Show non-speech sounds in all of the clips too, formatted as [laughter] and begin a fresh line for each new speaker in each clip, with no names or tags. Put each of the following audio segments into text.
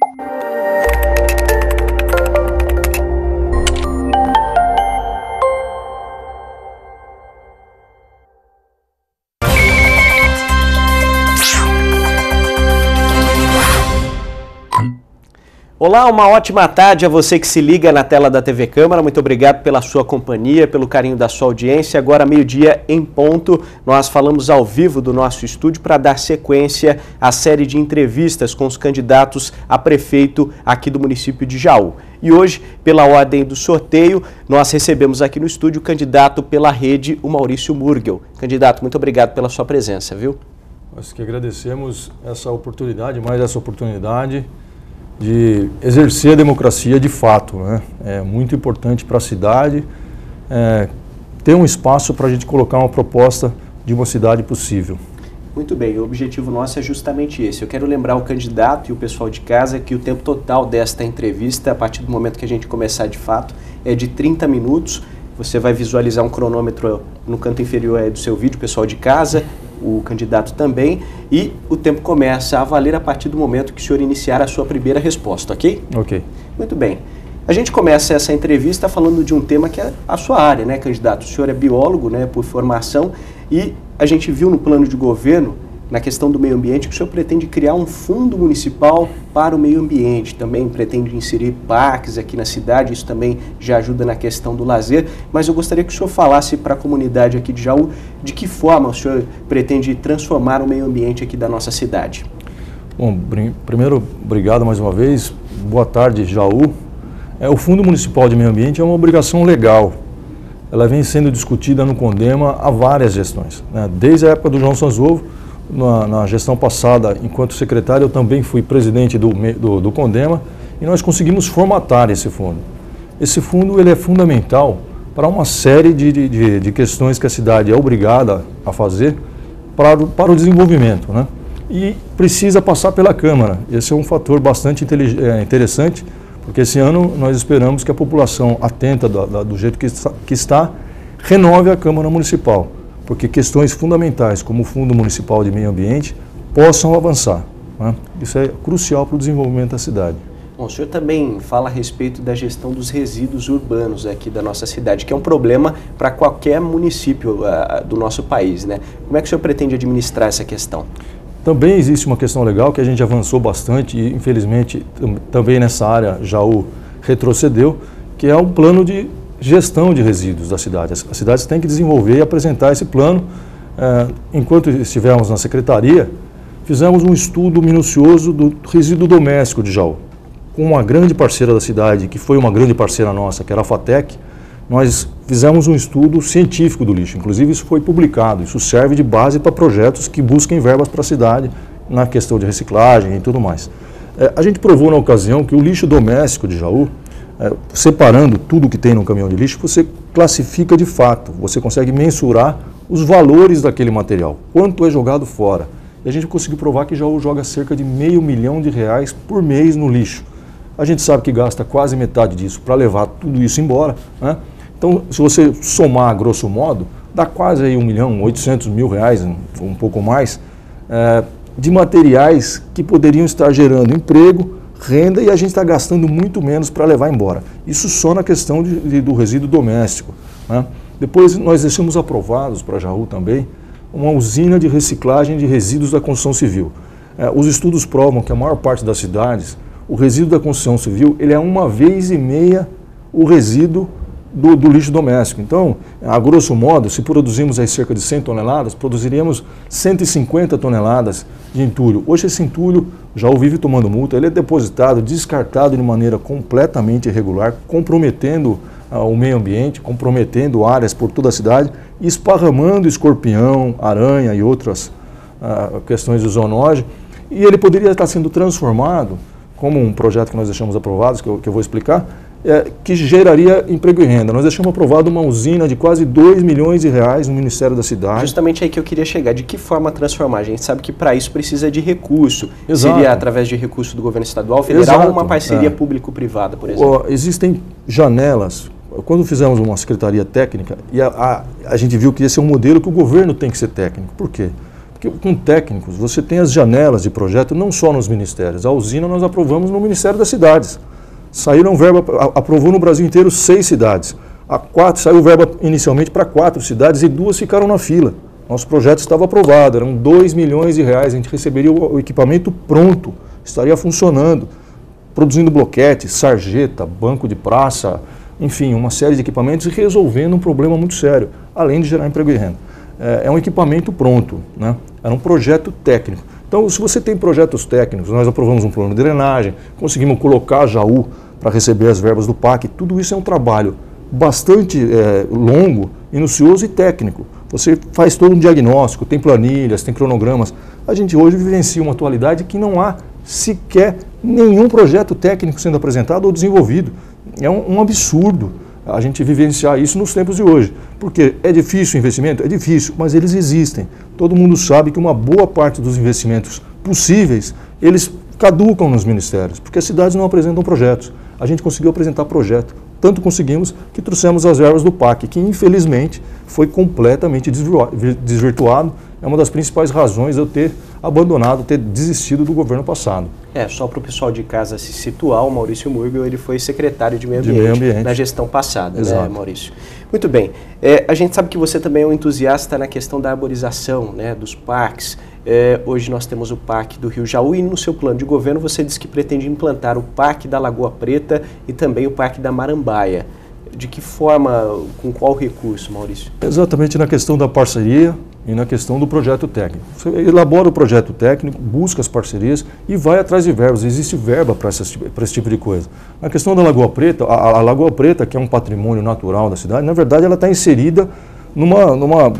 Thank you. Olá, uma ótima tarde a você que se liga na tela da TV Câmara. Muito obrigado pela sua companhia, pelo carinho da sua audiência. Agora, meio-dia em ponto, nós falamos ao vivo do nosso estúdio para dar sequência à série de entrevistas com os candidatos a prefeito aqui do município de Jaú. E hoje, pela ordem do sorteio, nós recebemos aqui no estúdio o candidato pela rede, o Maurício Murgel. Candidato, muito obrigado pela sua presença, viu?
Nós que agradecemos essa oportunidade, mais essa oportunidade de exercer a democracia de fato. Né? É muito importante para a cidade é, ter um espaço para a gente colocar uma proposta de uma cidade possível.
Muito bem, o objetivo nosso é justamente esse. Eu quero lembrar o candidato e o pessoal de casa que o tempo total desta entrevista, a partir do momento que a gente começar de fato, é de 30 minutos. Você vai visualizar um cronômetro no canto inferior do seu vídeo, pessoal de casa, o candidato também, e o tempo começa a valer a partir do momento que o senhor iniciar a sua primeira resposta, ok?
Ok.
Muito bem. A gente começa essa entrevista falando de um tema que é a sua área, né, candidato? O senhor é biólogo, né, por formação, e a gente viu no plano de governo na questão do meio ambiente, que o senhor pretende criar um fundo municipal para o meio ambiente, também pretende inserir parques aqui na cidade, isso também já ajuda na questão do lazer, mas eu gostaria que o senhor falasse para a comunidade aqui de Jaú de que forma o senhor pretende transformar o meio ambiente aqui da nossa cidade.
Bom, primeiro, obrigado mais uma vez, boa tarde Jaú. É, o Fundo Municipal de Meio Ambiente é uma obrigação legal, ela vem sendo discutida no Condema há várias gestões, né? desde a época do João Sanzovo, na, na, gestão passada, enquanto secretário, eu também fui presidente do, do, do, Condema e nós conseguimos formatar esse fundo. Esse fundo ele é fundamental para uma série de, de, de questões que a cidade é obrigada a fazer para, para o desenvolvimento. Né? E precisa passar pela Câmara. Esse é um fator bastante é, interessante, porque esse ano nós esperamos que a população atenta do, do jeito que está, que está renove a Câmara Municipal porque questões fundamentais, como o Fundo Municipal de Meio Ambiente, possam avançar. Né? Isso é crucial para o desenvolvimento da cidade.
Bom, o senhor também fala a respeito da gestão dos resíduos urbanos aqui da nossa cidade, que é um problema para qualquer município uh, do nosso país. Né? Como é que o senhor pretende administrar essa questão?
Também existe uma questão legal que a gente avançou bastante e, infelizmente, também nessa área já o retrocedeu, que é o plano de gestão de resíduos da cidade. As, cidades têm que desenvolver e apresentar esse plano. É, enquanto estivemos na secretaria, fizemos um estudo minucioso do resíduo doméstico de Jaú. Com uma grande parceira da cidade, que foi uma grande parceira nossa, que era a FATEC, nós fizemos um estudo científico do lixo. Inclusive, isso foi publicado. Isso serve de base para projetos que busquem verbas para a cidade na questão de reciclagem e tudo mais. É, a gente provou na ocasião que o lixo doméstico de Jaú, é, separando tudo que tem no caminhão de lixo, você classifica de fato, você consegue mensurar os valores daquele material, quanto é jogado fora. E a gente conseguiu provar que Jaú joga cerca de meio milhão de reais por mês no lixo. A gente sabe que gasta quase metade disso para levar tudo isso embora. Né? Então, se você somar grosso modo, dá quase aí um milhão, oitocentos mil reais, um pouco mais, é, de materiais que poderiam estar gerando emprego, renda e a gente está gastando muito menos para levar embora. Isso só na questão de, de, do resíduo doméstico. Né? Depois nós deixamos aprovados para Jaú também uma usina de reciclagem de resíduos da construção civil. É, os estudos provam que a maior parte das cidades, o resíduo da construção civil ele é uma vez e meia o resíduo do, do, lixo doméstico. Então, a grosso modo, se produzimos aí cerca de 100 toneladas, produziríamos 150 toneladas de entulho. Hoje esse entulho já o vive tomando multa, ele é depositado, descartado de maneira completamente irregular, comprometendo ah, o meio ambiente, comprometendo áreas por toda a cidade, esparramando escorpião, aranha e outras ah, questões de zoonose. E ele poderia estar sendo transformado, como um projeto que nós deixamos aprovado, que eu, que eu vou explicar, é, que geraria emprego e renda. Nós deixamos aprovado uma usina de quase 2 milhões de reais no Ministério da Cidade.
Justamente aí que eu queria chegar. De que forma transformar? A gente sabe que para isso precisa de recurso. Exato. Seria através de recurso do governo estadual, federal Exato. ou uma parceria é. público-privada, por exemplo?
existem janelas. Quando fizemos uma secretaria técnica, e a, a, a gente viu que esse é um modelo que o governo tem que ser técnico. Por quê? Porque com técnicos, você tem as janelas de projeto não só nos ministérios. A usina nós aprovamos no Ministério das Cidades. Saíram verba, aprovou no Brasil inteiro seis cidades. A quatro, saiu verba inicialmente para quatro cidades e duas ficaram na fila. Nosso projeto estava aprovado, eram 2 milhões de reais, a gente receberia o equipamento pronto, estaria funcionando, produzindo bloquete, sarjeta, banco de praça, enfim, uma série de equipamentos e resolvendo um problema muito sério, além de gerar emprego e renda. É, é um equipamento pronto, né? era um projeto técnico. Então, se você tem projetos técnicos, nós aprovamos um plano de drenagem, conseguimos colocar a Jaú para receber as verbas do PAC, tudo isso é um trabalho bastante é, longo, minucioso e técnico. Você faz todo um diagnóstico, tem planilhas, tem cronogramas. A gente hoje vivencia uma atualidade que não há sequer nenhum projeto técnico sendo apresentado ou desenvolvido. É um, um absurdo a gente vivenciar isso nos tempos de hoje. Porque é difícil o investimento? É difícil, mas eles existem. Todo mundo sabe que uma boa parte dos investimentos possíveis, eles caducam nos ministérios, porque as cidades não apresentam projetos. A gente conseguiu apresentar projeto. Tanto conseguimos que trouxemos as verbas do PAC, que infelizmente foi completamente desvirtuado. É uma das principais razões de eu ter abandonado, ter desistido do governo passado.
É, só para o pessoal de casa se situar, o Maurício Murgel ele foi secretário de meio, ambiente, de meio ambiente, na gestão passada, né, Exato. né, Maurício? Muito bem. É, a gente sabe que você também é um entusiasta na questão da arborização, né, dos parques. É, hoje nós temos o Parque do Rio Jaú e no seu plano de governo você diz que pretende implantar o Parque da Lagoa Preta e também o Parque da Marambaia. De que forma, com qual recurso, Maurício?
Exatamente na questão da parceria e na questão do projeto técnico. Você elabora o projeto técnico, busca as parcerias e vai atrás de verbas. Existe verba para esse, tipo de coisa. Na questão da Lagoa Preta, a, a Lagoa Preta, que é um patrimônio natural da cidade, na verdade ela está inserida numa, numa.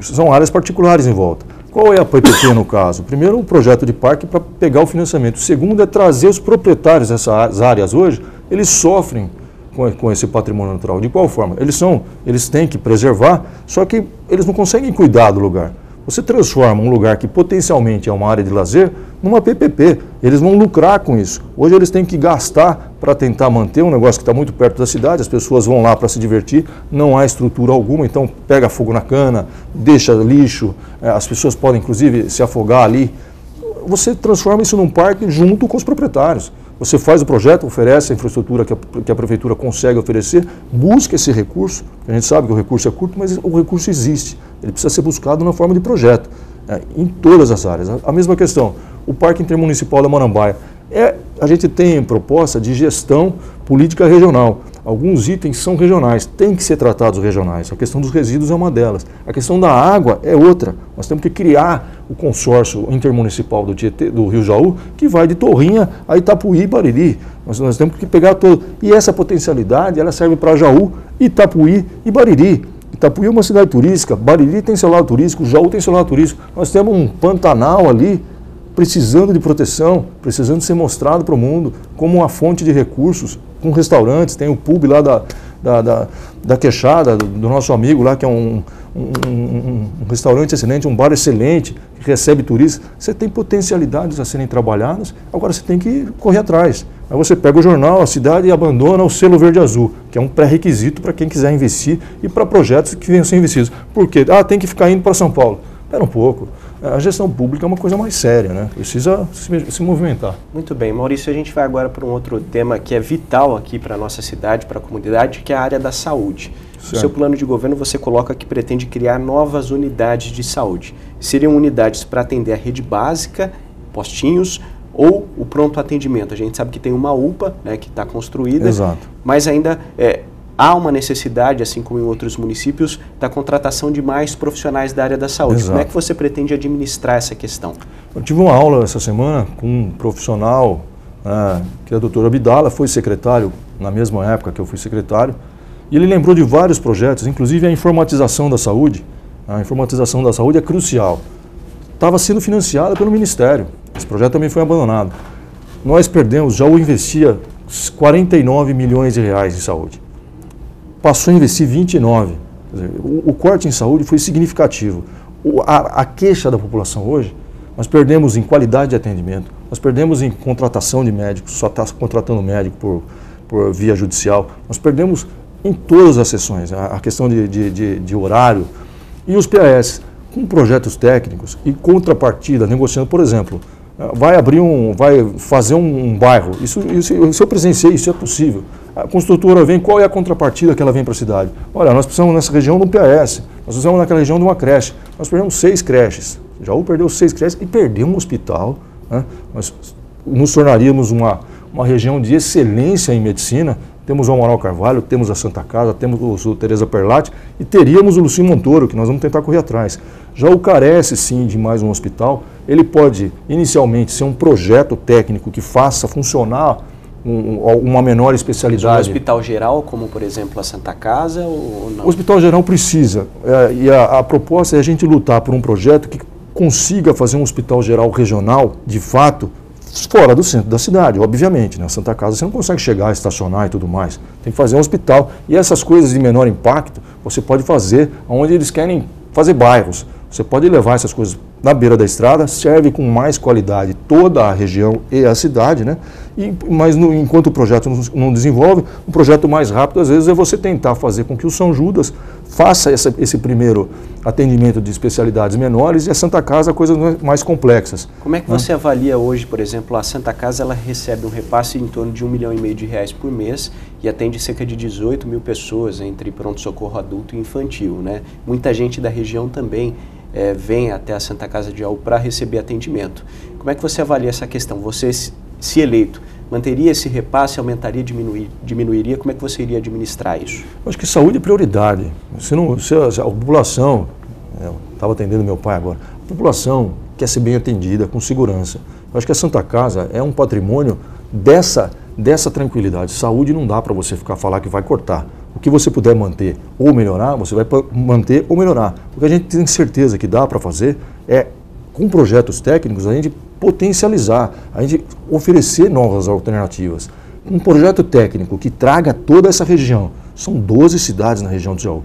São áreas particulares em volta. Qual é a PPP no caso? Primeiro, um projeto de parque para pegar o financiamento. O segundo é trazer os proprietários dessas áreas hoje, eles sofrem com, com esse patrimônio natural. De qual forma? Eles são, eles têm que preservar, só que eles não conseguem cuidar do lugar. Você transforma um lugar que potencialmente é uma área de lazer numa PPP. Eles vão lucrar com isso. Hoje eles têm que gastar para tentar manter um negócio que está muito perto da cidade. As pessoas vão lá para se divertir, não há estrutura alguma, então pega fogo na cana, deixa lixo, é, as pessoas podem inclusive se afogar ali. Você transforma isso num parque junto com os proprietários. Você faz o projeto, oferece a infraestrutura que a, que a prefeitura consegue oferecer, busca esse recurso, a gente sabe que o recurso é curto, mas o recurso existe. Ele precisa ser buscado na forma de projeto, é, em todas as áreas. A, a mesma questão, o Parque Intermunicipal da Marambaia. É, a gente tem proposta de gestão política regional. Alguns itens são regionais, têm que ser tratados regionais. A questão dos resíduos é uma delas. A questão da água é outra. Nós temos que criar o consórcio intermunicipal do, Tietê, do Rio Jaú, que vai de Torrinha a Itapuí e Bariri. Nós, nós temos que pegar todo. E essa potencialidade ela serve para Jaú, Itapuí e Bariri. Itapuí é uma cidade turística, Bariri tem seu lado turístico, Jaú tem seu lado turístico. Nós temos um Pantanal ali precisando de proteção, precisando ser mostrado para o mundo como uma fonte de recursos, com restaurantes, tem o pub lá da, da, da, da Queixada, do, do, nosso amigo lá, que é um, um, um, um, restaurante excelente, um bar excelente, que recebe turistas. Você tem potencialidades a serem trabalhadas, agora você tem que correr atrás. Aí você pega o jornal, a cidade e abandona o selo verde-azul, que é um pré-requisito para quem quiser investir e para projetos que venham ser investidos. Por quê? Ah, tem que ficar indo para São Paulo. Espera um pouco a gestão pública é uma coisa mais séria, né? Precisa se, se, movimentar.
Muito bem, Maurício, a gente vai agora para um outro tema que é vital aqui para a nossa cidade, para a comunidade, que é a área da saúde. Certo. No seu plano de governo você coloca que pretende criar novas unidades de saúde. Seriam unidades para atender a rede básica, postinhos, ou o pronto atendimento. A gente sabe que tem uma UPA né, que está construída,
Exato.
mas ainda é, há uma necessidade, assim como em outros municípios, da contratação de mais profissionais da área da saúde. Exato. Como é que você pretende administrar essa questão?
Eu tive uma aula essa semana com um profissional, né, que é o doutor Abdala, foi secretário na mesma época que eu fui secretário, e ele lembrou de vários projetos, inclusive a informatização da saúde. A informatização da saúde é crucial. Estava sendo financiada pelo Ministério. Esse projeto também foi abandonado. Nós perdemos, já o investia 49 milhões de reais em saúde passou a investir 29. Dizer, o, o, corte em saúde foi significativo. O, a, a, queixa da população hoje, nós perdemos em qualidade de atendimento, nós perdemos em contratação de médicos, só está contratando médico por, por via judicial, nós perdemos em todas as sessões, a, a questão de, de, de, de, horário. E os PAS, com projetos técnicos e contrapartida, negociando, por exemplo, vai abrir um, vai fazer um, um bairro. Isso, isso, isso eu presenciei, isso é possível. A construtora vem, qual é a contrapartida que ela vem para a cidade? Olha, nós precisamos nessa região de um PAS, nós precisamos naquela região de uma creche. Nós perdemos seis creches. Jaú perdeu seis creches e perdeu um hospital. Né? Nós nos tornaríamos uma, uma região de excelência em medicina. Temos o Amaral Carvalho, temos a Santa Casa, temos o, o Teresa Perlatti e teríamos o Lucinho Montoro, que nós vamos tentar correr atrás. Já o carece sim de mais um hospital. Ele pode inicialmente ser um projeto técnico que faça funcionar um, uma menor especialidade.
Mas um hospital geral, como por exemplo a Santa Casa, ou não?
O hospital geral precisa. É, e a, a, proposta é a gente lutar por um projeto que consiga fazer um hospital geral regional, de fato, fora do centro da cidade, obviamente. Na né? Santa Casa você não consegue chegar, estacionar e tudo mais. Tem que fazer um hospital. E essas coisas de menor impacto, você pode fazer onde eles querem fazer bairros. Você pode levar essas coisas na beira da estrada, serve com mais qualidade toda a região e a cidade, né? E, mas no, enquanto o projeto não, não, desenvolve, um projeto mais rápido, às vezes, é você tentar fazer com que o São Judas faça essa, esse primeiro atendimento de especialidades menores e a Santa Casa coisas mais complexas.
Como é que né? você avalia hoje, por exemplo, a Santa Casa ela recebe um repasse em torno de um milhão e meio de reais por mês e atende cerca de 18 mil pessoas entre pronto-socorro adulto e infantil, né? Muita gente da região também é, vem até a Santa Casa de Jaú para receber atendimento. Como é que você avalia essa questão? Você, se eleito, manteria esse repasse, aumentaria, diminuir, diminuiria? Como é que você iria administrar isso?
Acho que saúde é prioridade. Se, não, se a, a população, é, estava atendendo meu pai agora, a população quer ser bem atendida, com segurança. Eu acho que a Santa Casa é um patrimônio dessa, dessa tranquilidade. Saúde não dá para você ficar falar que vai cortar. O que você puder manter ou melhorar, você vai manter ou melhorar. O que a gente tem certeza que dá para fazer é, com projetos técnicos, a gente potencializar, a gente oferecer novas alternativas. Um projeto técnico que traga toda essa região. São 12 cidades na região de Jaú.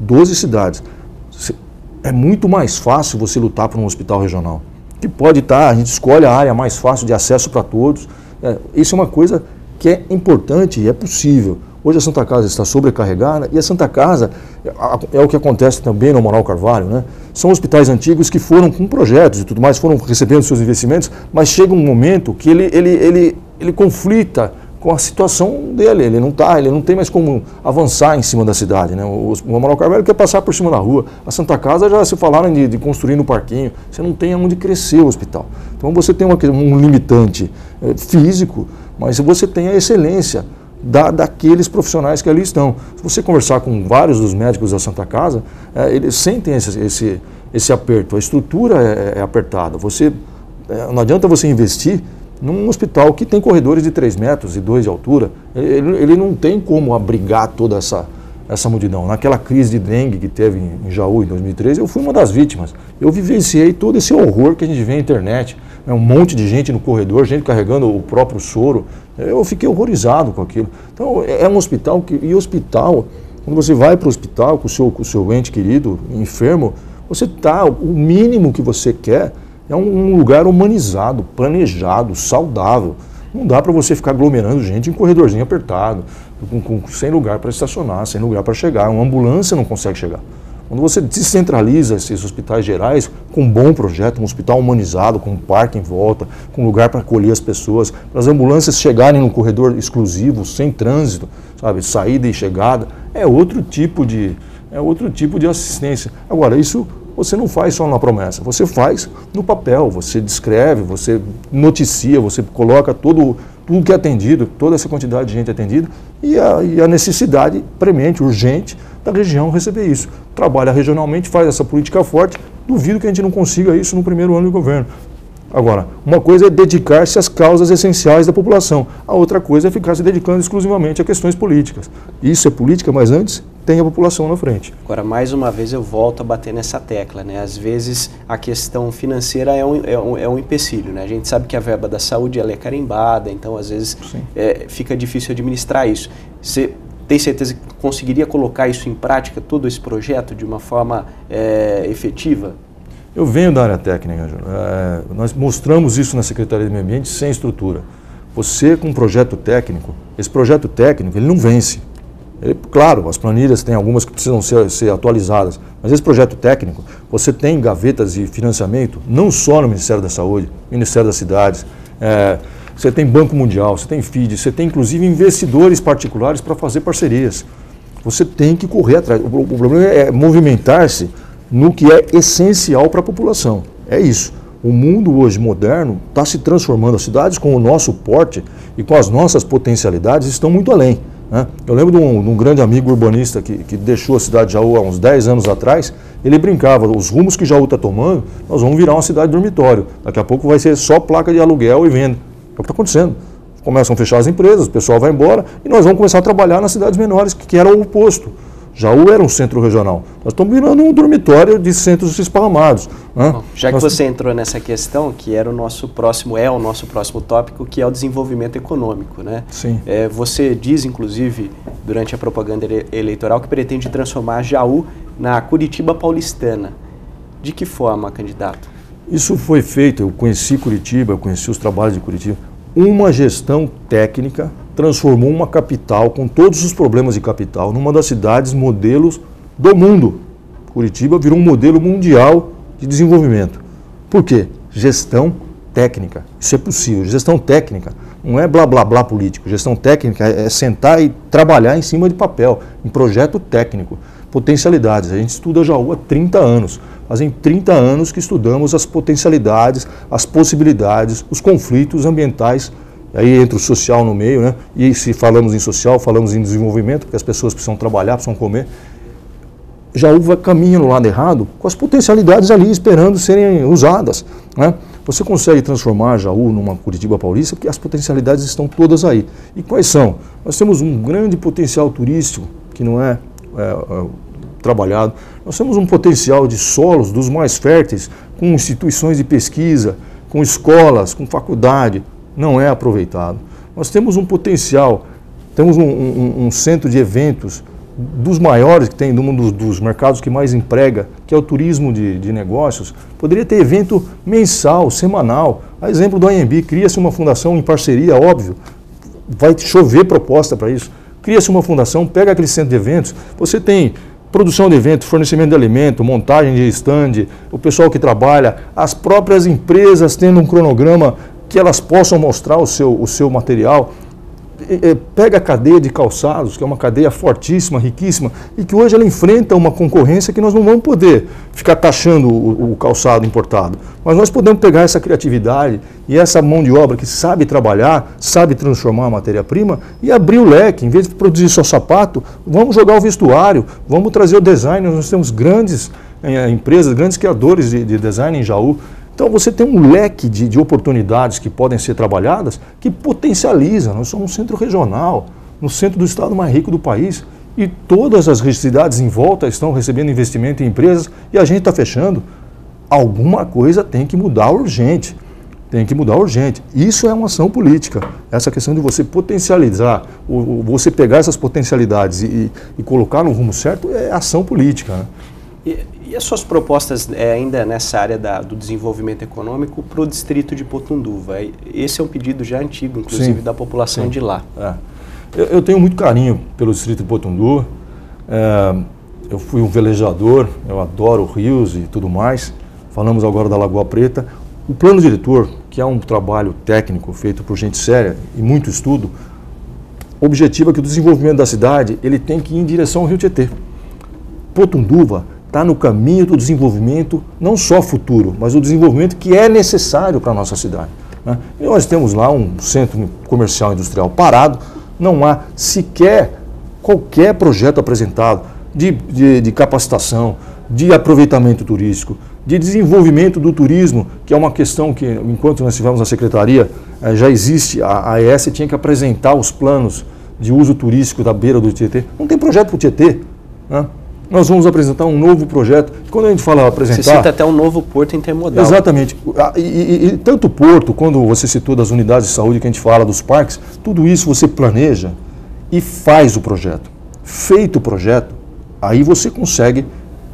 12 cidades. É muito mais fácil você lutar por um hospital regional. Que pode estar, a gente escolhe a área mais fácil de acesso para todos. É, isso é uma coisa que é importante e é possível. Hoje a Santa Casa está sobrecarregada e a Santa Casa é o que acontece também no Moral Carvalho, né? São hospitais antigos que foram com projetos e tudo mais, foram recebendo seus investimentos, mas chega um momento que ele, ele, ele, ele conflita com a situação dele. Ele não tá, ele não tem mais como avançar em cima da cidade. Né? O, o Amaral Carvalho quer passar por cima da rua. A Santa Casa já se falaram de, de construir no parquinho. Você não tem onde crescer o hospital. Então você tem uma, um limitante é, físico, mas você tem a excelência da, daqueles profissionais que ali estão. Se você conversar com vários dos médicos da Santa Casa, é, eles sentem esse, esse, esse aperto. A estrutura é, é apertada. Você, é, não adianta você investir num hospital que tem corredores de 3 metros e 2 de altura. Ele, ele não tem como abrigar toda essa, essa multidão. Naquela crise de dengue que teve em Jaú em 2013, eu fui uma das vítimas. Eu vivenciei todo esse horror que a gente vê na internet né, um monte de gente no corredor, gente carregando o próprio soro. Eu fiquei horrorizado com aquilo. Então, é, é um hospital que. E hospital, quando você vai para o hospital com o, seu, com o seu ente querido, enfermo, você está. O mínimo que você quer é um, um lugar humanizado, planejado, saudável. Não dá para você ficar aglomerando gente em corredorzinho apertado, com, com, sem lugar para estacionar, sem lugar para chegar. Uma ambulância não consegue chegar. Quando você descentraliza esses hospitais gerais com um bom projeto, um hospital humanizado, com um parque em volta, com lugar para acolher as pessoas, para as ambulâncias chegarem num corredor exclusivo, sem trânsito, sabe, saída e chegada, é outro tipo de, é outro tipo de assistência. Agora, isso você não faz só na promessa, você faz no papel, você descreve, você noticia, você coloca todo, tudo que é atendido, toda essa quantidade de gente atendida e a, e a necessidade premente, urgente da região receber isso. Trabalha regionalmente, faz essa política forte, duvido que a gente não consiga isso no primeiro ano de governo. Agora, uma coisa é dedicar-se às causas essenciais da população, a outra coisa é ficar se dedicando exclusivamente a questões políticas. Isso é política, mas antes tem a população na frente.
Agora, mais uma vez eu volto a bater nessa tecla, né? Às vezes a questão financeira é um, é um, é um empecilho, né? A gente sabe que a verba da saúde ela é carimbada, então às vezes é, fica difícil administrar isso. Você tem certeza que conseguiria colocar isso em prática, todo esse projeto, de uma forma é, efetiva?
Eu venho da área técnica, é, nós mostramos isso na Secretaria de Meio Ambiente sem estrutura. Você com um projeto técnico, esse projeto técnico, ele não vence. Ele, claro, as planilhas tem algumas que precisam ser, ser, atualizadas, mas esse projeto técnico, você tem gavetas de financiamento, não só no Ministério da Saúde, Ministério das Cidades, é, você tem Banco Mundial, você tem FID, você tem inclusive investidores particulares para fazer parcerias. Você tem que correr atrás. O, problema é movimentar-se no que é essencial para a população. É isso. O mundo hoje moderno está se transformando. As cidades com o nosso porte e com as nossas potencialidades estão muito além. Né? Eu lembro de um, de um, grande amigo urbanista que, que deixou a cidade de Jaú há uns 10 anos atrás. Ele brincava, os rumos que Jaú está tomando, nós vamos virar uma cidade dormitório. Daqui a pouco vai ser só placa de aluguel e venda. É o que está acontecendo. Começam a fechar as empresas, o pessoal vai embora e nós vamos começar a trabalhar nas cidades menores, que, que era o oposto. Jaú era um centro regional. Nós estamos virando um dormitório de centros esparramados. Né? Bom,
já que Nós... você entrou nessa questão, que era o nosso próximo, é o nosso próximo tópico, que é o desenvolvimento econômico. Né?
Sim.
É, você diz, inclusive, durante a propaganda eleitoral, que pretende transformar Jaú na Curitiba paulistana. De que forma, candidato?
Isso foi feito, eu conheci Curitiba, eu conheci os trabalhos de Curitiba. Uma gestão técnica transformou uma capital com todos os problemas de capital numa das cidades modelos do mundo. Curitiba virou um modelo mundial de desenvolvimento. Por quê? Gestão técnica. Isso é possível. Gestão técnica não é blá blá blá político. Gestão técnica é sentar e trabalhar em cima de papel, em projeto técnico. Potencialidades. A gente estuda Jaú há 30 anos. Fazem 30 anos que estudamos as potencialidades, as possibilidades, os conflitos ambientais Aí entra o social no meio, né? E se falamos em social, falamos em desenvolvimento, porque as pessoas precisam trabalhar, precisam comer. Jaú vai caminha no lado errado com as potencialidades ali esperando serem usadas. Né? Você consegue transformar Jaú numa Curitiba Paulista porque as potencialidades estão todas aí. E quais são? Nós temos um grande potencial turístico que não é, é, é trabalhado. Nós temos um potencial de solos dos mais férteis, com instituições de pesquisa, com escolas, com faculdade, não é aproveitado. Nós temos um potencial, temos um, um, um centro de eventos dos maiores que tem, um dos, dos, mercados que mais emprega, que é o turismo de, de, negócios, poderia ter evento mensal, semanal. A exemplo do AMB, cria-se uma fundação em parceria, óbvio, vai chover proposta para isso. Cria-se uma fundação, pega aquele centro de eventos, você tem produção de evento, fornecimento de alimento, montagem de stand, o pessoal que trabalha, as próprias empresas tendo um cronograma que elas possam mostrar o seu, o seu material. Pega a cadeia de calçados, que é uma cadeia fortíssima, riquíssima, e que hoje ela enfrenta uma concorrência que nós não vamos poder ficar taxando o, o calçado importado. Mas nós podemos pegar essa criatividade e essa mão de obra que sabe trabalhar, sabe transformar a matéria-prima e abrir o leque. Em vez de produzir só sapato, vamos jogar o vestuário, vamos trazer o design. Nós temos grandes eh, empresas, grandes criadores de, de design em Jaú então você tem um leque de, de oportunidades que podem ser trabalhadas que potencializa. Nós somos um centro regional, no centro do estado mais rico do país. E todas as cidades em volta estão recebendo investimento em empresas e a gente está fechando. Alguma coisa tem que mudar urgente. Tem que mudar urgente. Isso é uma ação política. Essa questão de você potencializar, você pegar essas potencialidades e, e colocar no rumo certo é ação política. Né?
E, as suas propostas é, ainda nessa área da, do desenvolvimento econômico para o distrito de Potunduva? Esse é um pedido já antigo, inclusive, sim, da população sim. de lá.
É. Eu, eu, tenho muito carinho pelo distrito de Potunduva. É, eu fui um velejador, eu adoro rios e tudo mais. Falamos agora da Lagoa Preta. O plano diretor, que é um trabalho técnico feito por gente séria e muito estudo, o objetivo é que o desenvolvimento da cidade ele tem que ir em direção ao Rio Tietê. Potunduva está no caminho do desenvolvimento, não só futuro, mas o desenvolvimento que é necessário para a nossa cidade. Né? E nós temos lá um centro comercial industrial parado, não há sequer qualquer projeto apresentado de, de, de capacitação, de aproveitamento turístico, de desenvolvimento do turismo, que é uma questão que, enquanto nós estivemos na secretaria, eh, já existe, a AES tinha que apresentar os planos de uso turístico da beira do Tietê. Não tem projeto para o Tietê. Né? Nós vamos apresentar um novo projeto. Quando a gente fala apresentar... Você
cita até um novo porto intermodal.
Exatamente. E, e, e, tanto o porto, quando você citou das unidades de saúde que a gente fala, dos parques, tudo isso você planeja e faz o projeto. Feito o projeto, aí você consegue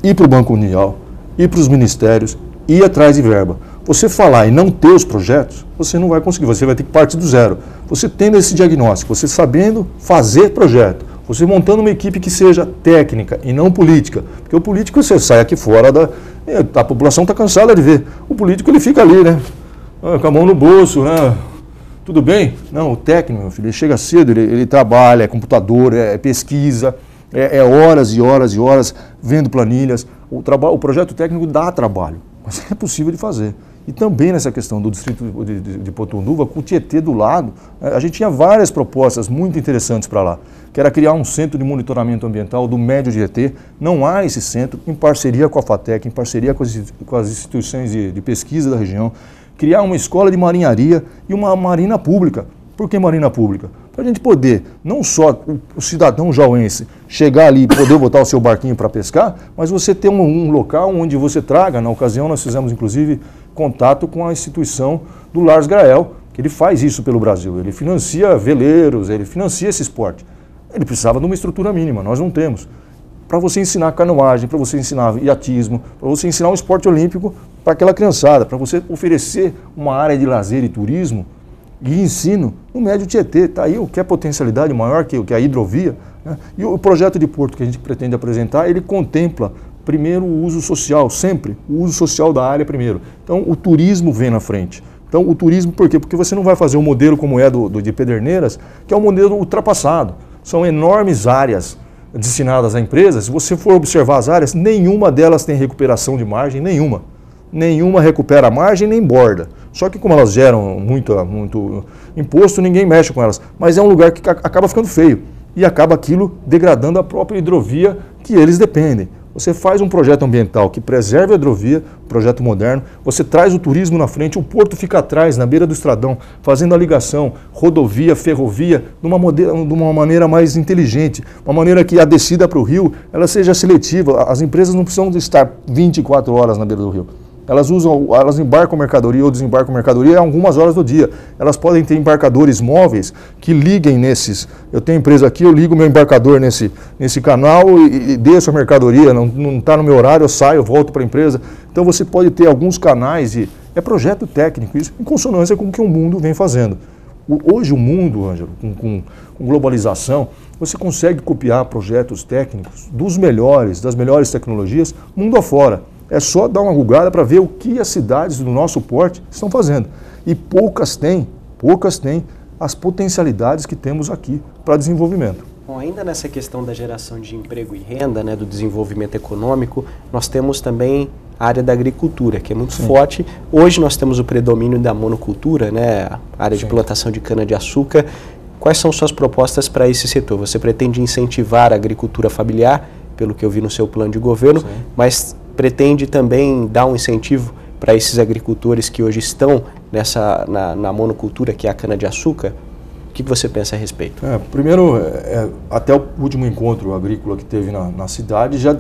ir para o Banco Mundial, ir para os ministérios, ir atrás de verba. Você falar e não ter os projetos, você não vai conseguir, você vai ter que partir do zero. Você tendo esse diagnóstico, você sabendo fazer projeto, Você montando uma equipe que seja técnica e não política. Porque o político você sai aqui fora da. É, a população está cansada de ver. O político ele fica ali, né? Ah, com a mão no bolso, né? Tudo bem? Não, o técnico, meu filho, ele chega cedo, ele, ele trabalha, é computador, é, é pesquisa, é, é, horas e horas e horas vendo planilhas. O, o projeto técnico dá trabalho, mas [laughs] é possível de fazer. E também nessa questão do distrito de, de, de com o Tietê do lado, é, a gente tinha várias propostas muito interessantes para lá, que era criar um centro de monitoramento ambiental do médio Tietê. Não há esse centro, em parceria com a FATEC, em parceria com as, com as instituições de, de pesquisa da região, criar uma escola de marinharia e uma marina pública. Por que marina pública? Para a gente poder, não só o, cidadão jauense chegar ali e poder botar o seu barquinho para pescar, mas você ter um, um, local onde você traga, na ocasião nós fizemos inclusive contato com a instituição do Lars Grael, que ele faz isso pelo Brasil, ele financia veleiros, ele financia esse esporte. Ele precisava de uma estrutura mínima, nós não temos. Para você ensinar canoagem, para você ensinar iatismo, para você ensinar um esporte olímpico para aquela criançada, para você oferecer uma área de lazer e turismo e ensino no médio Tietê. Está aí o que é potencialidade maior que, que a hidrovia. Né? E o projeto de porto que a gente pretende apresentar, ele contempla primeiro o uso social, sempre o uso social da área primeiro. Então o turismo vem na frente. Então o turismo por quê? Porque você não vai fazer um modelo como é do, do de Pederneiras, que é um modelo ultrapassado. São enormes áreas destinadas a empresas. Se você for observar as áreas, nenhuma delas tem recuperação de margem, nenhuma. Nenhuma recupera margem nem borda. Só que como elas geram muito, muito imposto, ninguém mexe com elas. Mas é um lugar que acaba ficando feio e acaba aquilo degradando a própria hidrovia que eles dependem. Você faz um projeto ambiental que preserve a hidrovia, projeto moderno, você traz o turismo na frente, o porto fica atrás, na beira do estradão, fazendo a ligação rodovia, ferrovia, de uma, de uma maneira mais inteligente, uma maneira que a descida para o rio ela seja seletiva. As empresas não precisam estar 24 horas na beira do rio. Elas usam, elas embarcam mercadoria ou desembarcam mercadoria algumas horas do dia. Elas podem ter embarcadores móveis que liguem nesses. Eu tenho empresa aqui, eu ligo meu embarcador nesse, nesse canal e, e desço a mercadoria. Não está no meu horário, eu saio, volto para a empresa. Então você pode ter alguns canais e é projeto técnico isso, em consonância com o que o mundo vem fazendo. O, hoje o mundo, Ângelo, com, com, com globalização, você consegue copiar projetos técnicos dos melhores, das melhores tecnologias, mundo afora. É só dar uma googada para ver o que as cidades do nosso porte estão fazendo. E poucas têm, poucas têm as potencialidades que temos aqui para desenvolvimento.
Bom, ainda nessa questão da geração de emprego e renda, né, do desenvolvimento econômico, nós temos também a área da agricultura, que é muito Sim. forte. Hoje nós temos o predomínio da monocultura, né, a área Sim. de plantação de cana-de-açúcar. Quais são suas propostas para esse setor? Você pretende incentivar a agricultura familiar, pelo que eu vi no seu plano de governo, Sim. mas pretende também dar um incentivo para esses agricultores que hoje estão nessa na, na monocultura, que é a cana-de-açúcar? O que você pensa a respeito?
É, primeiro, é, até o último encontro agrícola que teve na, na cidade já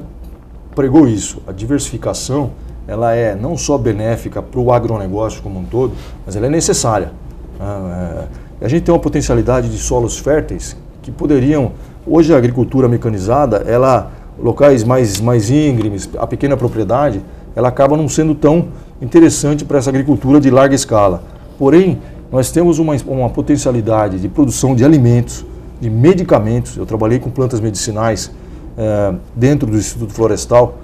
pregou isso. A diversificação ela é não só benéfica para o agronegócio como um todo, mas ela é necessária. Né? É, a gente tem uma potencialidade de solos férteis que poderiam, hoje a agricultura mecanizada, ela locais mais, mais íngremes, a pequena propriedade, ela acaba não sendo tão interessante para essa agricultura de larga escala. Porém, nós temos uma, uma potencialidade de produção de alimentos, de medicamentos. Eu trabalhei com plantas medicinais é, dentro do Instituto Florestal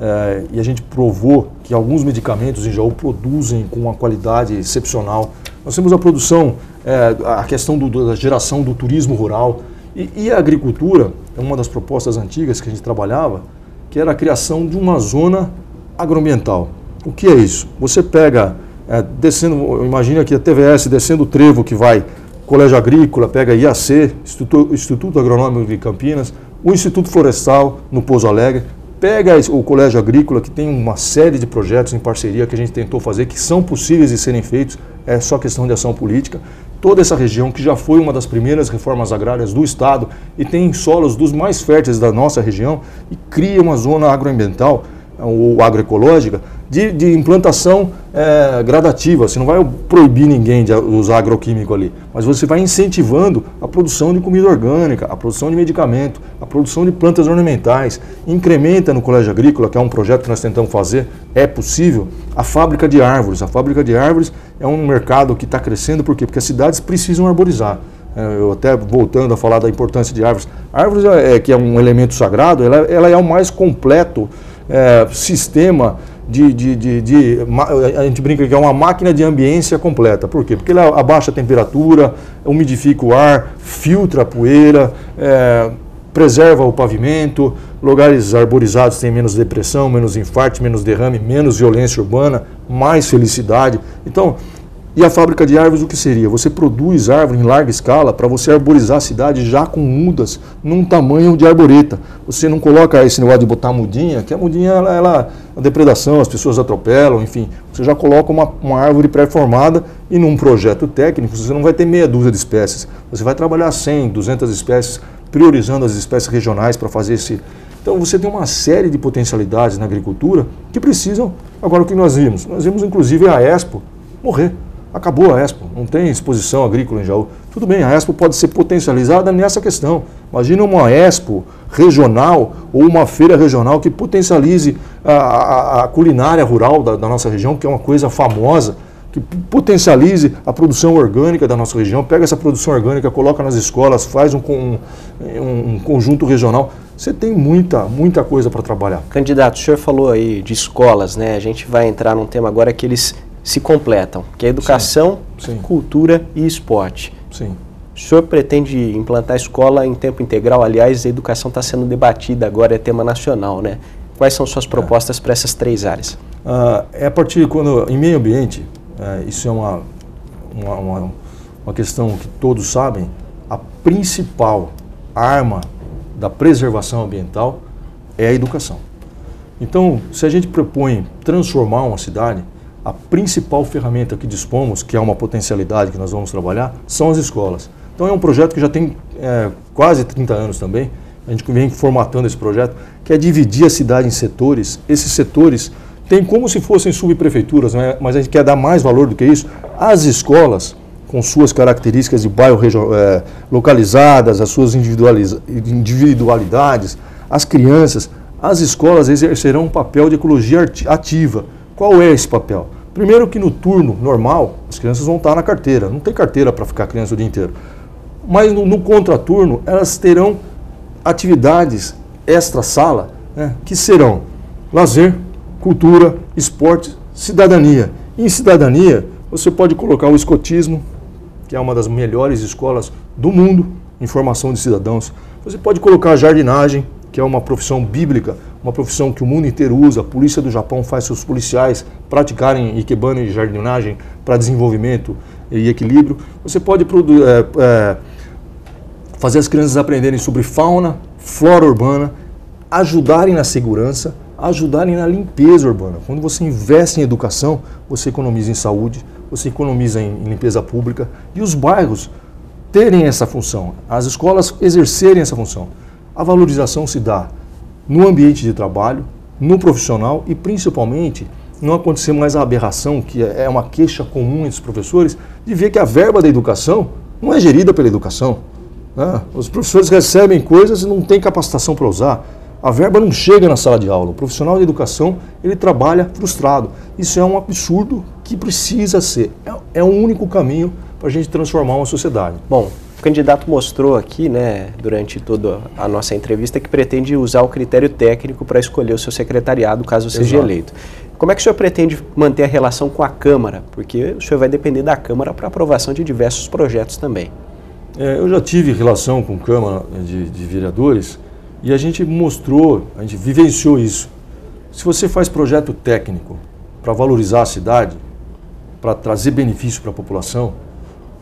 é, e a gente provou que alguns medicamentos em Jaú produzem com uma qualidade excepcional. Nós temos a produção, é, a questão do, da geração do turismo rural. E, e, a agricultura é uma das propostas antigas que a gente trabalhava, que era a criação de uma zona agroambiental. O que é isso? Você pega, é, descendo, imagina aqui a TVS descendo o trevo que vai Colégio Agrícola, pega IAC, Instituto, Instituto Agronômico de Campinas, o Instituto Florestal no Pouso Alegre, pega o Colégio Agrícola, que tem uma série de projetos em parceria que a gente tentou fazer, que são possíveis de serem feitos, é só questão de ação política, toda essa região, que já foi uma das primeiras reformas agrárias do Estado e tem solos dos mais férteis da nossa região, e cria uma zona agroambiental ou agroecológica de, de implantação é, gradativa. Você não vai proibir ninguém de usar agroquímico ali, mas você vai incentivando a produção de comida orgânica, a produção de medicamento, a produção de plantas ornamentais. Incrementa no Colégio Agrícola, que é um projeto que nós tentamos fazer, é possível, a fábrica de árvores. A fábrica de árvores é um mercado que está crescendo, por quê? Porque as cidades precisam arborizar. é, eu até voltando a falar da importância de árvores. Árvores, é, que é um elemento sagrado, ela, ela é o mais completo é, sistema de, de, de, de, A gente brinca que é uma máquina de ambiência completa. Por quê? Porque ela abaixa a temperatura, umidifica o ar, filtra a poeira, é, preserva o pavimento, lugares arborizados têm menos depressão, menos infarto, menos derrame, menos violência urbana, mais felicidade. Então, e a fábrica de árvores o que seria? Você produz árvore em larga escala para você arborizar a cidade já com mudas, num tamanho de arboreta. Você não coloca esse negócio de botar mudinha, que a mudinha, ela, ela a depredação, as pessoas atropelam, enfim. Você já coloca uma, uma árvore pré-formada e num projeto técnico você não vai ter meia dúzia de espécies. Você vai trabalhar 100, 200 espécies, priorizando as espécies regionais para fazer esse... Então você tem uma série de potencialidades na agricultura que precisam... Agora o que nós vimos? Nós vimos inclusive a Expo morrer. Acabou a Expo, não tem exposição agrícola em Jaú. Tudo bem, a Expo pode ser potencializada nessa questão. Imagina uma Expo regional ou uma feira regional que potencialize a, a, a culinária rural da, da, nossa região, que é uma coisa famosa, que potencialize a produção orgânica da nossa região, pega essa produção orgânica, coloca nas escolas, faz um, um, um conjunto regional. Você tem muita, muita coisa para trabalhar.
Candidato, o senhor falou aí de escolas, né? A gente vai entrar num tema agora que eles se completam, que é educação, sim, sim. cultura e esporte.
Sim.
O senhor pretende implantar escola em tempo integral? Aliás, a educação está sendo debatida agora, é tema nacional, né? Quais são suas propostas é. para essas três áreas?
Ah, é a partir de quando, em meio ambiente, é, isso é uma, uma, uma, uma questão que todos sabem, a principal arma da preservação ambiental é a educação. Então, se a gente propõe transformar uma cidade, a principal ferramenta que dispomos, que é uma potencialidade que nós vamos trabalhar, são as escolas. Então é um projeto que já tem é, quase 30 anos também, a gente vem formatando esse projeto, que é dividir a cidade em setores. Esses setores têm como se fossem subprefeituras, né? mas a gente quer dar mais valor do que isso. As escolas, com suas características de bairro é, localizadas, as suas individualidades, as crianças, as escolas exercerão um papel de ecologia ativa. Qual é esse papel? Primeiro que no turno normal, as crianças vão estar na carteira. Não tem carteira para ficar criança o dia inteiro. Mas no, no contraturno, elas terão atividades extra-sala, né, que serão lazer, cultura, esporte, cidadania. Em cidadania, você pode colocar o escotismo, que é uma das melhores escolas do mundo em formação de cidadãos. Você pode colocar a jardinagem, que é uma profissão bíblica, uma profissão que o mundo inteiro usa. A polícia do Japão faz seus policiais praticarem ikebana e jardinagem para desenvolvimento e equilíbrio. Você pode é, é, fazer as crianças aprenderem sobre fauna, flora urbana, ajudarem na segurança, ajudarem na limpeza urbana. Quando você investe em educação, você economiza em saúde, você economiza em limpeza pública e os bairros terem essa função, as escolas exercerem essa função. A valorização se dá no ambiente de trabalho, no profissional e principalmente não acontecer mais a aberração, que é uma queixa comum entre os professores, de ver que a verba da educação não é gerida pela educação. Né? Os professores recebem coisas e não têm capacitação para usar. A verba não chega na sala de aula. O profissional de educação ele trabalha frustrado. Isso é um absurdo que precisa ser. É, é o único caminho para a gente transformar uma sociedade.
Bom, o candidato mostrou aqui, né, durante toda a nossa entrevista, que pretende usar o critério técnico para escolher o seu secretariado, caso Exato. seja eleito. Como é que o senhor pretende manter a relação com a Câmara? Porque o senhor vai depender da Câmara para aprovação de diversos projetos também.
É, eu já tive relação com a Câmara de, de Vereadores e a gente mostrou, a gente vivenciou isso. Se você faz projeto técnico para valorizar a cidade, para trazer benefício para a população,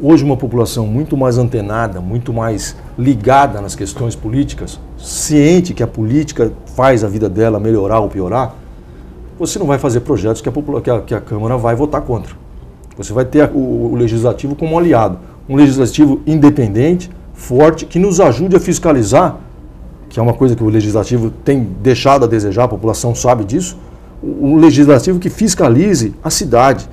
Hoje, uma população muito mais antenada, muito mais ligada nas questões políticas, ciente que a política faz a vida dela melhorar ou piorar, você não vai fazer projetos que a, que a, que a Câmara vai votar contra. Você vai ter o, o legislativo como aliado. Um legislativo independente, forte, que nos ajude a fiscalizar, que é uma coisa que o legislativo tem deixado a desejar, a população sabe disso. Um legislativo que fiscalize a cidade,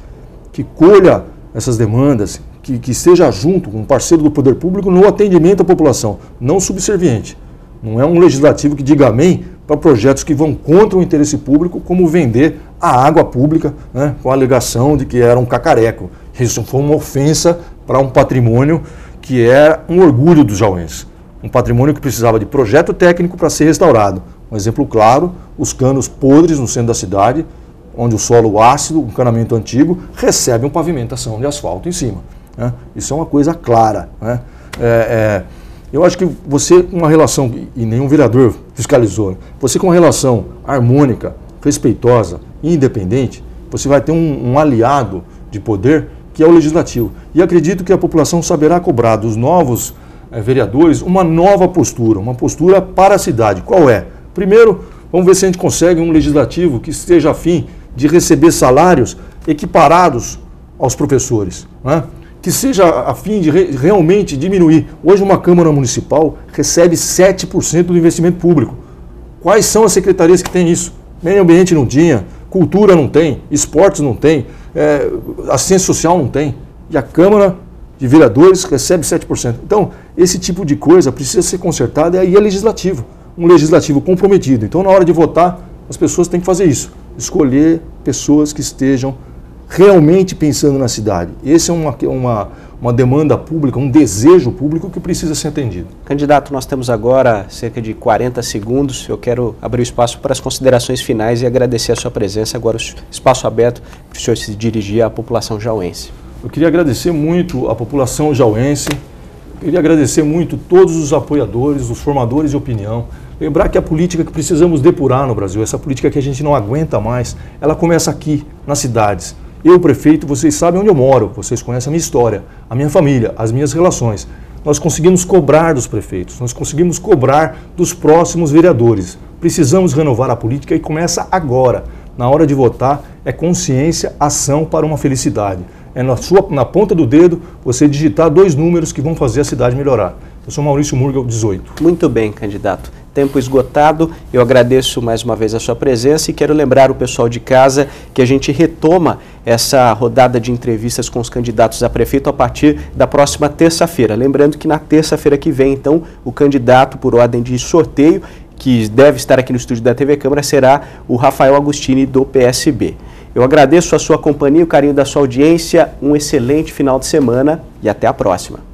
que colha essas demandas, que, que esteja junto com um parceiro do poder público no atendimento à população, não subserviente. Não é um legislativo que diga amém para projetos que vão contra o interesse público, como vender a água pública com a alegação de que era um cacareco. Isso foi uma ofensa para um patrimônio que que é um orgulho dos jauenses. Um patrimônio que precisava de projeto técnico para ser restaurado. Um exemplo claro, os canos podres no centro da cidade, onde o solo ácido, um canamento antigo, recebe uma pavimentação de asfalto em cima. Né? Isso é uma coisa clara. Né? É, é, eu acho que você, com uma relação, e nenhum vereador fiscalizou, né? você com uma relação harmônica, respeitosa e independente, você vai ter um, um aliado de poder que é o legislativo. E acredito que a população saberá cobrar dos novos é, vereadores uma nova postura, uma postura para a cidade. Qual é? Primeiro, vamos ver se a gente consegue um legislativo que esteja afim de receber salários equiparados aos professores. Né? Que seja a fim de re, realmente diminuir. Hoje uma Câmara Municipal recebe 7% do investimento público. Quais são as secretarias que têm isso? Meio ambiente não tinha, cultura não tem, esportes não tem, é, assistência social não tem. E a Câmara de Vereadores recebe 7%. Então, esse tipo de coisa precisa ser consertada e aí é legislativo. Um legislativo comprometido. Então, na hora de votar, as pessoas têm que fazer isso. Escolher pessoas que estejam realmente pensando na cidade. Essa é uma, uma, uma demanda pública, um desejo público que precisa ser atendido.
Candidato, nós temos agora cerca de 40 segundos. Eu quero abrir o espaço para as considerações finais e agradecer a sua presença. Agora, o espaço aberto para o senhor se dirigir à população jauense.
Eu queria agradecer muito a população jauense, queria agradecer muito todos os apoiadores, os formadores de opinião. Lembrar que a política que precisamos depurar no Brasil, essa política que a gente não aguenta mais, ela começa aqui, nas cidades. Eu, prefeito, vocês sabem onde eu moro, vocês conhecem a minha história, a minha família, as minhas relações. Nós conseguimos cobrar dos prefeitos, nós conseguimos cobrar dos próximos vereadores. Precisamos renovar a política e começa agora. Na hora de votar, é consciência, ação para uma felicidade. É na, sua, na ponta do dedo você digitar dois números que vão fazer a cidade melhorar. Eu sou Maurício Murga, 18.
Muito bem, candidato tempo esgotado. Eu agradeço mais uma vez a sua presença e quero lembrar o pessoal de casa que a gente retoma essa rodada de entrevistas com os candidatos a prefeito a partir da próxima terça-feira. Lembrando que na terça-feira que vem, então, o candidato por ordem de sorteio, que deve estar aqui no estúdio da TV Câmara, será o Rafael Agostini do PSB. Eu agradeço a sua companhia, o carinho da sua audiência, um excelente final de semana e até a próxima.